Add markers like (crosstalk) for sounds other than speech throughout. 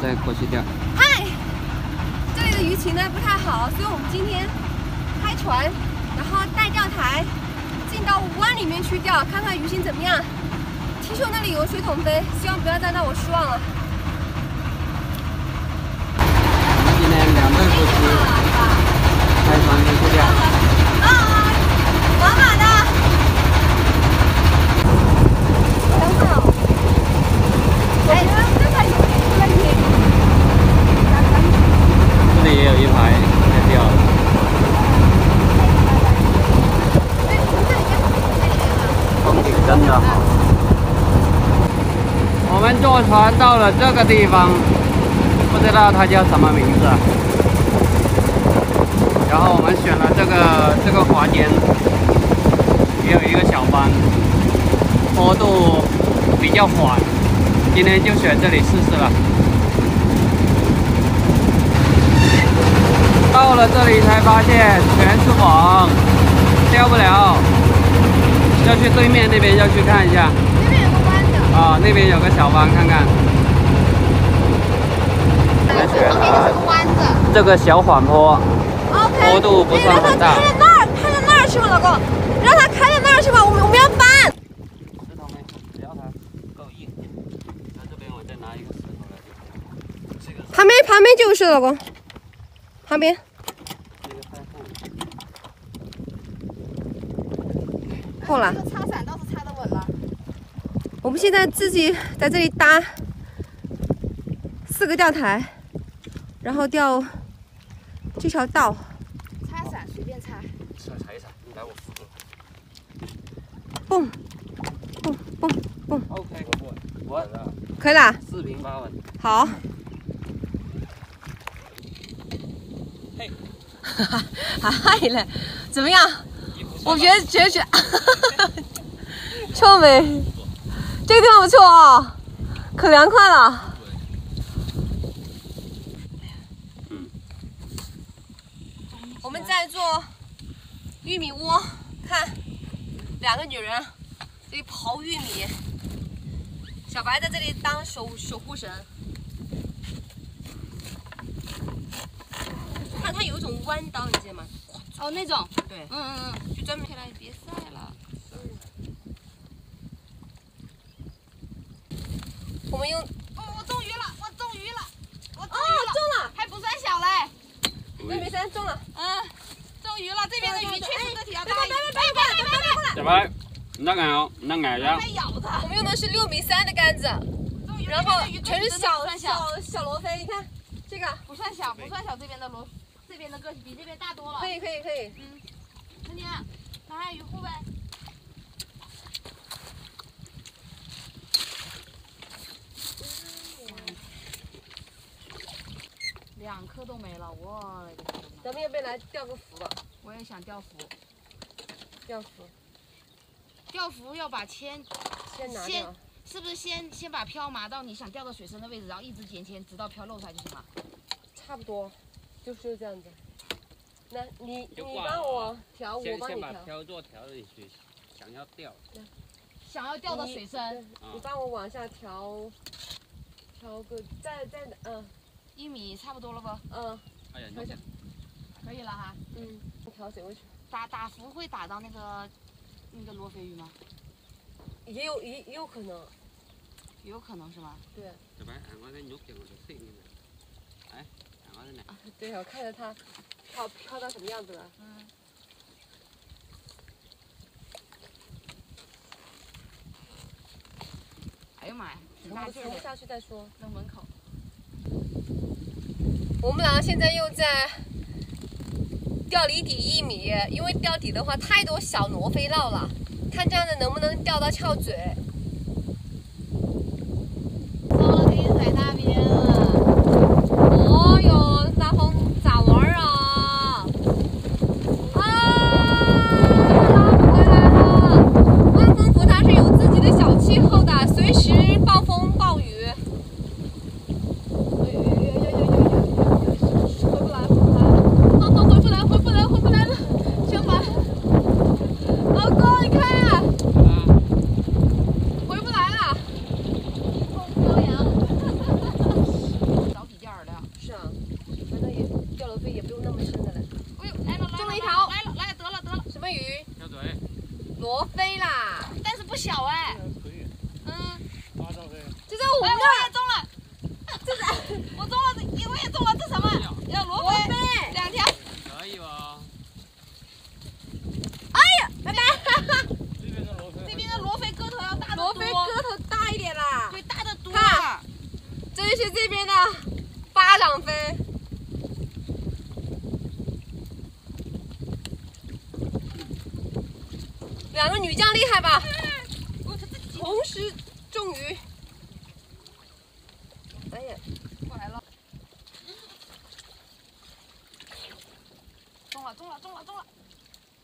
再过去钓。嗨，这里的鱼情呢不太好，所以我们今天开船，然后带钓台进到湾里面去钓，看看鱼情怎么样。听说那里有水桶飞，希望不要再让我失望了。开船出去钓。啊，满满的。等会儿，哎，这才有问题。这里也有一排在钓的。风景真的好。我们坐船到这个地方，不知道它叫什么名字。然后我们选了这个这个划间，也有一个小弯，坡度比较缓，今天就选这里试试了。到了这里才发现全是网，钓不了，要去对面那边要去看一下。那边有个弯的。啊，那边有个小湾，看看。旁边就是个弯子。这个小缓坡，OK。坡度不算很大让它开到那儿，开到那儿去吧，老公。让它开到那儿去吧，我们我们要搬。石头没，只要它够硬。在这边我再拿一个石头来。这个旁边旁边就是老公。旁边。够了。这个插伞倒是插的稳了。我们现在自己在这里搭四个钓台，然后掉这条道。擦伞随便插。踩踩一踩，你来我扶住。蹦，蹦蹦蹦，OK，我我可以啦。四平八稳。好。嘿，(laughs) 嗨嘞，怎么样？我觉得觉得觉得，(laughs) 臭美，这个地方不错啊、可凉快了。我们在做玉米窝，看，两个女人这里刨玉米，小白在这里当守守护神。看它有一种弯刀，你见吗？哦，那种。对，嗯嗯嗯。就专门起来别晒了。我们用哦，我中鱼了，我中鱼了，我中哦鱼了，中了，还不算小嘞。中了，嗯，中鱼了，这边的鱼确实个体要大别一点。别别别别别别过来！小白，唔得硬哦，唔得硬呀。我们用的是六米三的杆子，然后全是小小，小小罗非，你看这个不算小，不算小，这边的螺，这边的个体比这边大多了。可以可以可以，春天，拿下鱼护呗。两颗都没了，我的个天呐！咱们要不要来钓个浮吧？我也想钓浮，钓浮，钓浮要把铅先拿先掉。是不是先先把漂麻到你想钓的水深的位置，然后一直捡铅，直到漂漏出来就行了？差不多，就是这样子。那你你就挂帮我调，我先先帮你调。把漂做调进去，想要钓。想要钓到水对深你帮我往下调，调个再再嗯一米差不多了不？嗯哎呀，调一下，可以了哈。嗯，调水位去。打打浮会打到那个那个罗非鱼吗？也有也也有可能，有可能是吗？对小白，俺我。哎，俺我在哪？对，我看着它飘飘到什么样子了。嗯。哎呀妈呀，挺大我们沉不劲儿的，下去再说。扔门口。我们俩现在又在钓离底一米，因为钓底的话太多小罗非绕了，看这样子能不能钓到翘嘴。罗非啦，但是不小哎，嗯，八兆，就这五个，(laughs) (laughs) 我也中了，这是，我中了，我也中了，是什么？要罗非。两个女将厉害吧？同时中鱼。哎呀，过来了，中了中了中了中了，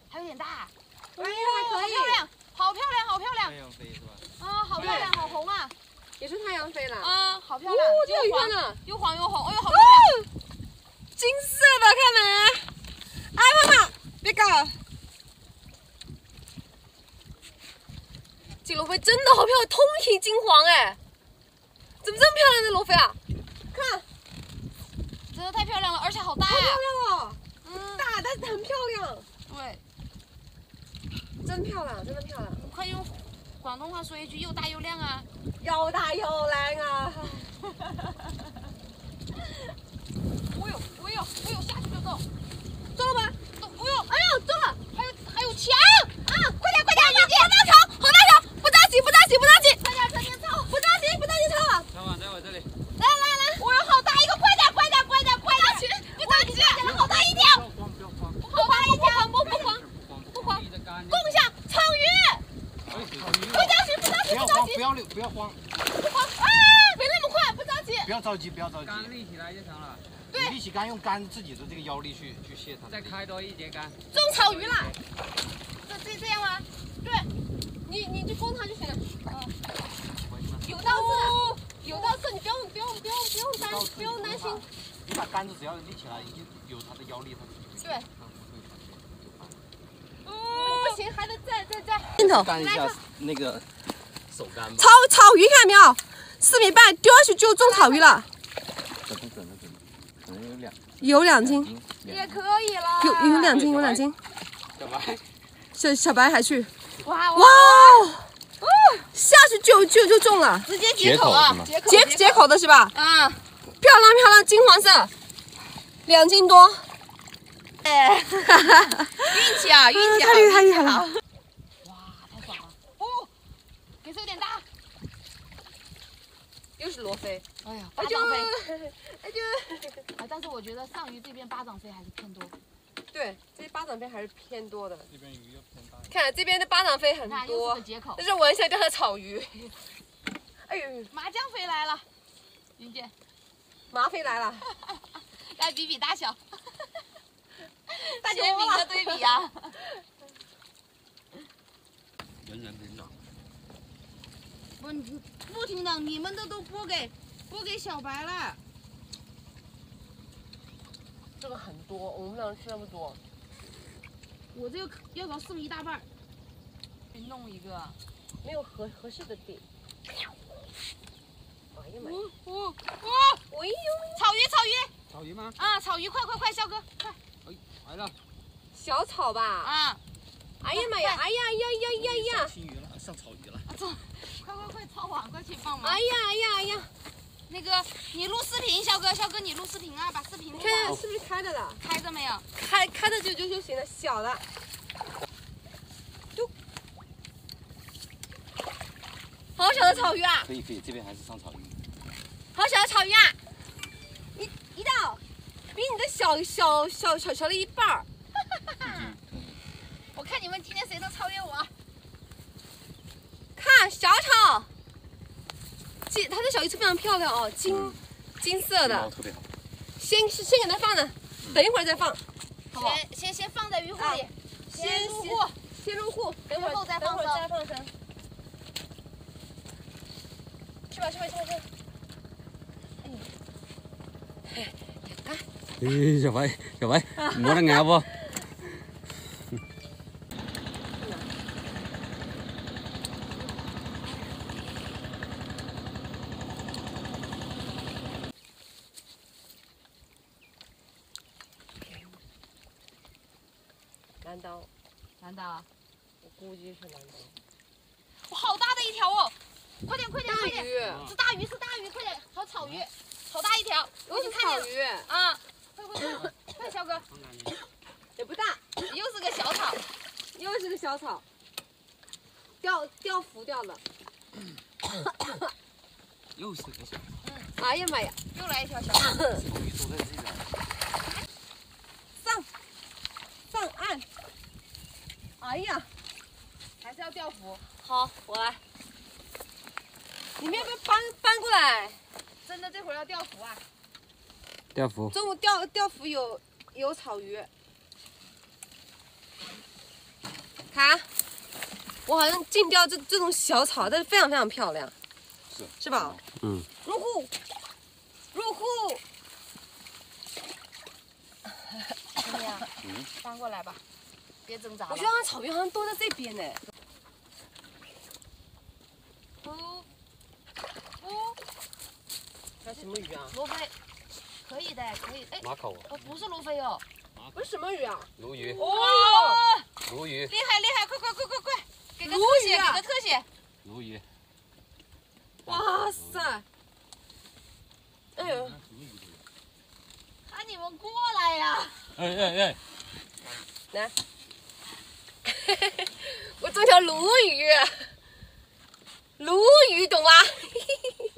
还有点大，哎呀，还好可以，漂亮，好漂亮好漂亮太阳飞是吧？啊，好漂亮好红啊也是太阳飞了。啊，好漂哦亮，，这个鱼又黄呢？又黄又红，哎呦好漂亮，哦，金色的，看没？哎，妈妈，别搞！这罗非真的好漂亮，通体金黄哎！怎么这么漂亮的罗非啊？看，真的太漂亮了，而且好大好漂呀，亮哦，嗯，大但是很漂亮，对，真漂亮，真的漂亮，快用广东话说一句又大又亮啊，又大又靓啊！我有我有我有下去就中，中了吗？中，哎呦哎呦，中了！还有还有枪，啊，快点快点，好大条，好大条，不着急不着急不着急，快点快点操，不着急不着急，超了！小马在我这里，来来来，我有好大一个，快点快点快点快点，不着急，好大一条，不要慌不要慌，好大一条，不不慌，不慌，离得干净。共享草鱼，哎，草鱼不着急不着急不要慌，不着急不要溜，不要慌，不慌啊，没那么快，不要着急，不要着急。杆立起来就成了，对立起杆，用杆自己的这个腰力去去卸它。再开多一节杆。中草鱼了，这这这样吗？对，你你就攻它就行了。有倒刺，有倒刺，你不用不用不用不用担不用担心。你把杆子只要立起来，已经有它的腰力，它自己会对它不会有不行，还得再再再。镜头，干一下那个手杆吧。草草鱼看到没有？四米半丢下去就中草鱼了，准不准的准，可能有两有两斤，也可以了，有有两斤有两斤。小白，小小白还去，哇哇哦，下去就就就中了，直接解口啊，解口解解口。的是吧？啊，漂亮漂亮，金黄色，两斤多。哎，运气啊，运气啊，太厉害运气厉害了。哇，太爽了！哦，给是有点大，又是罗非，哎呀，哎就巴掌飞，哎就，啊，但是我觉得上鱼这边巴掌飞还是偏多，对，这些巴掌飞还是偏多的。这边鱼又偏大。看这边的巴掌飞很多。个，解口。但，是闻一下掉的草鱼。哎呦，麻将飞来了，云姐。麻飞来了，(laughs) 来比比大小，(laughs) 大鲜明的对比啊！人人平等。不，你不平等，你们的都拨给拨给小白了。这个很多，我们两人吃那么多。我这个要不要剩一大半儿？给弄一个。没有合合适的地。哎呀妈呀！哦哦哦！哎呦，草鱼，草鱼草鱼吗？啊，草鱼，快快快，肖哥，快哎，来了。小草吧！啊！哎呀妈呀！哎呀呀呀呀呀！上青鱼了，上草鱼了。走，快快快，抄网过去帮忙。哎呀哎呀哎呀！那个，你录视频，肖哥，肖哥，你录视频啊，把视频录看看。是不是开着的了？开着没有？开开着就就就行了，小了。就好小的草鱼啊！可以可以，这边还是上草鱼。好小的草鱼啊！一一道比你的小小小小小了一半儿。我看你们今天谁能超越我？看小草，这它的小鱼是非常漂亮哦，金金色的。特别好。先先给它放着，等一会儿再放，好不好？先先先放在鱼啊壶里，先入户。先入户，等会儿后再等会儿放生再放生。去吧去吧去吧去吧。咦，小白，小白，摸得硬不？(laughs) 蓝刀，难道？我估计是蓝刀。哇，好大的一条哦！快点快点快点！鱼，是大鱼是大鱼，快点！还有草鱼，我又是已经看见鱼，啊！快快快！快，肖哥，也不大，又是个小草。又是个小草，掉掉浮掉了。又是个小草。哎呀妈呀！又来一条小鱼。鱼都在这边。上上岸！哎呀，还是要钓浮，好，我来。你们要不要搬搬过来？真的这会儿要钓浮啊！钓浮，中午钓钓浮有有草鱼。看，我好像净钓这这种小草，但是非常非常漂亮，是是吧？嗯，入户，入户。怎么样？(laughs) 搬过来吧，别挣扎了。我觉得好像草鱼好像都在这边呢。不不，这什么鱼啊？罗非，可以的，可以。哎，马口，哦，不是罗非哦。不是什么鱼啊？鲈鱼，哦，鲈鱼，厉害厉害，快快快快快，给个特写，啊给个特写。鲈鱼。哇塞！哎呦，喊你们过来呀！哎哎哎，来，(laughs) 我中条鲈鱼，鲈鱼懂吗？(laughs)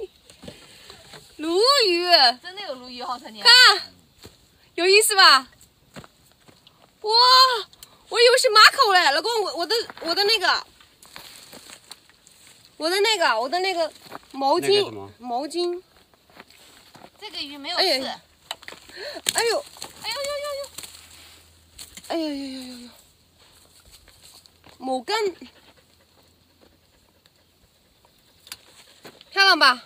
鲈鱼，真的有鲈鱼哦，陈年。看，有意思吧？哇，我以为是马口嘞，老公，我我的我的那个，我的那个，我的那个毛巾那个，毛巾，这个鱼没有哎刺。哎呦，哎呦呦呦呦！哎呦呦呦呦呦，某根，漂亮吧？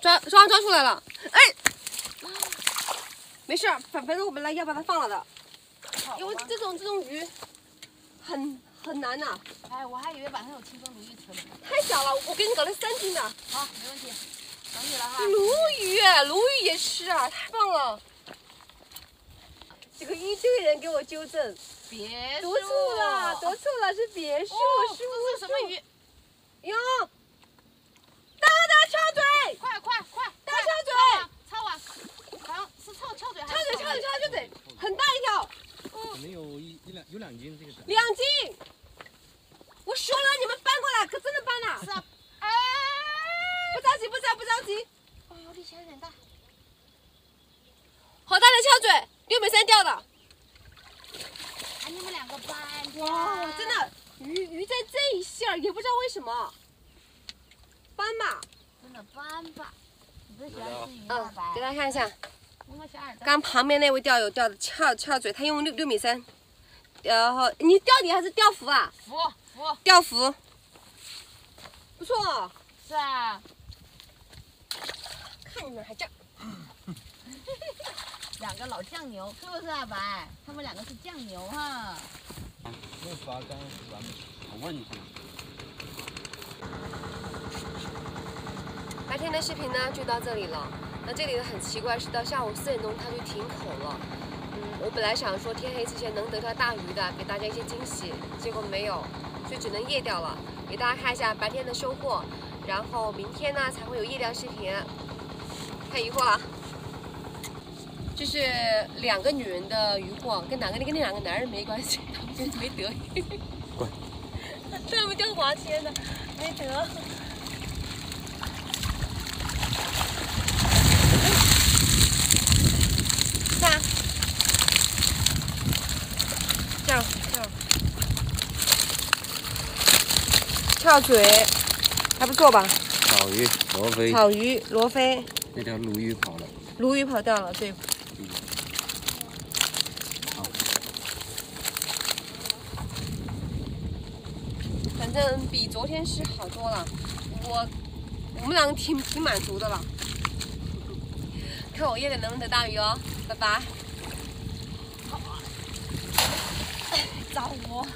抓抓抓出来了，哎，没事儿，反反正我本来要把它放了的，因为这种这种鱼很很难呐、哎，我还以为晚上有清蒸鲈鱼吃了呢。太小了，我给你搞了三斤的好，没问题，等你了哈。鲈鱼，鲈鱼也吃啊，太棒了！这个一堆人给我纠正，别读错了，读错了，是别墅，哦，是这是什么鱼？哟，大大翘嘴，快快快！大翘嘴，抄完，好像是翘翘嘴还翘嘴，是翘嘴，翘嘴，很大一条，可能有一一两有两斤这个。两斤。我说了，你们搬过来，可真的搬了。是啊，哎，不着急，不着不着急。哎呦，力气有点大。好大的翘嘴，六米三钓的。哎，你们两个搬家。哇，真。的，鱼鱼在这一线儿，也不知道为什么。搬吧，真的搬吧。你最喜欢吃鱼嗯给？大家看一下。刚旁边那位钓友钓的翘翘嘴，他用六六米三，然后你钓底还是钓浮啊？浮浮钓浮，不错哦，是啊，看你们还叫。(laughs) 两个老酱牛，是不是啊，白？他们两个是酱牛哈。那罚缸是咱们。我问一下，白天的视频呢就到这里了。那这里呢很奇怪，是到下午四点钟它就停口了。嗯，我本来想说天黑之前能得条大鱼的，给大家一些惊喜，结果没有，所以只能夜钓了。给大家看一下白天的收获，然后明天呢才会有夜钓视频。太疑惑了。这是两个女人的渔获，跟哪个跟那两个男人没关系，他们就是没得。滚！他们钓华天的，没得。看，这样这样，翘嘴，还不错吧？草鱼、罗非，草鱼、罗非、那条鲈鱼跑了。鲈鱼跑掉了，对。反正比昨天是好多了，我我们两个挺挺满足的了。(laughs) 看我夜里能不能得大鱼哦，拜拜。(laughs) 找我。